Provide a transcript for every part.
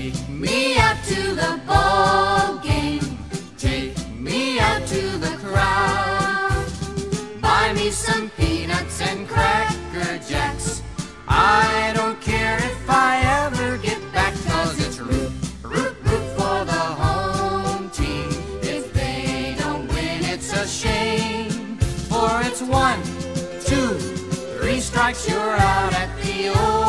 Take me out to the ball game. Take me out to the crowd. Buy me some peanuts and cracker jacks. I don't care if I ever get back, cause it's root, root, root for the home team. If they don't win, it's a shame. For it's one, two, three strikes, you're out at the old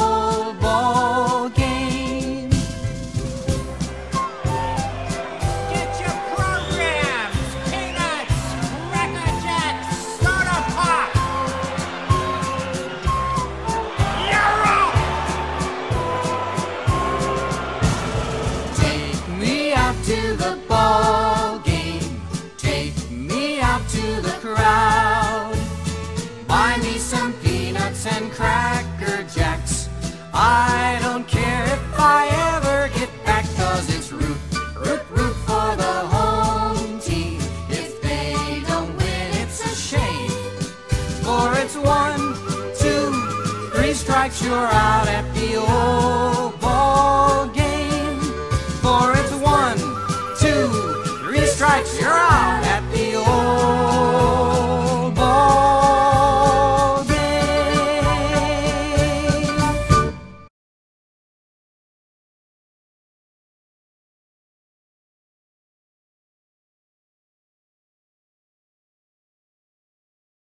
Jacks and Cracker Jacks. I don't care if I ever get back, cause it's root, root, root for the home team. If they don't win, it's a shame. For it's one, two, three strikes, you're out at the old ball game. For it's one, two, three strikes, you're out.